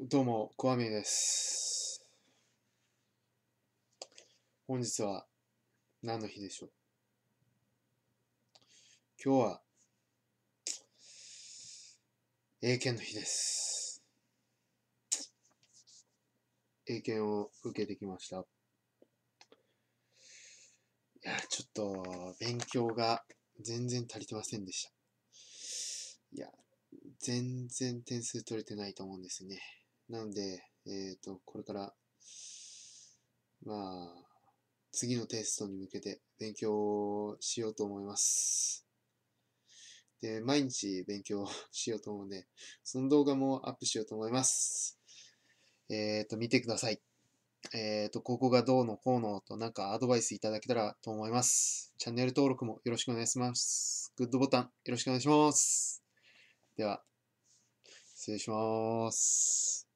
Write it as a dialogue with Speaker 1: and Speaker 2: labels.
Speaker 1: どうも、コアミです。本日は何の日でしょう？今日は英検の日です。英検を受けてきました。いや、ちょっと勉強が全然足りてませんでした。いや、全然点数取れてないと思うんですね。なので、えっ、と、これから、まあ、次のテストに向けて勉強しようと思います。で、毎日勉強しようと思うんで、その動画もアップしようと思います。えっ、と、見てください。えっ、と、ここがどうのこうのとなんかアドバイスいただけたらと思います。チャンネル登録もよろしくお願いします。グッドボタンよろしくお願いします。では、失礼します。